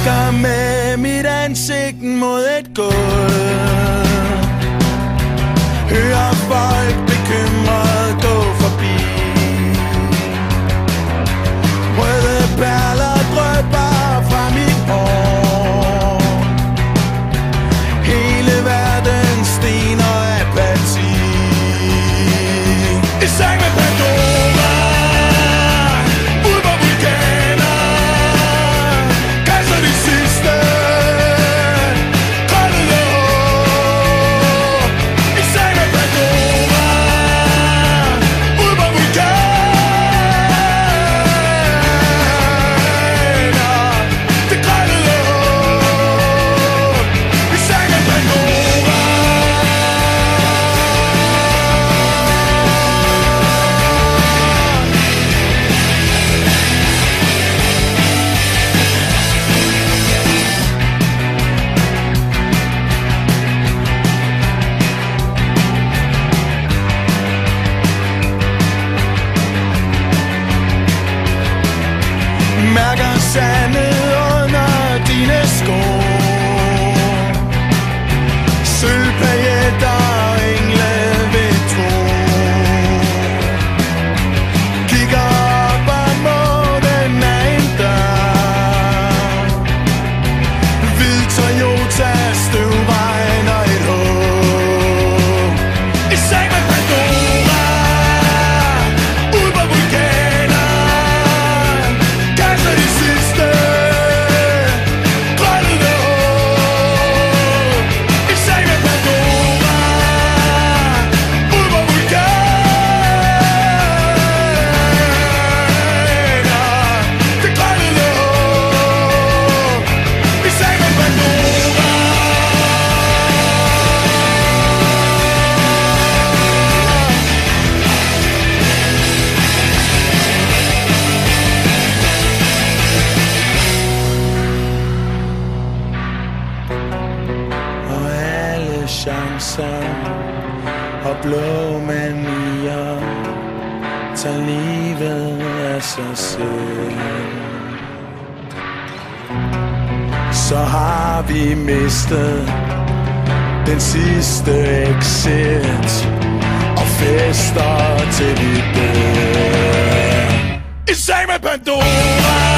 Ligger med mit ansigt mod et gulv. sand chancer Og blå manier Tag livet af sig selv. Så har vi mistet Den sidste exit Og fester til vi dør. I seng med Pandora!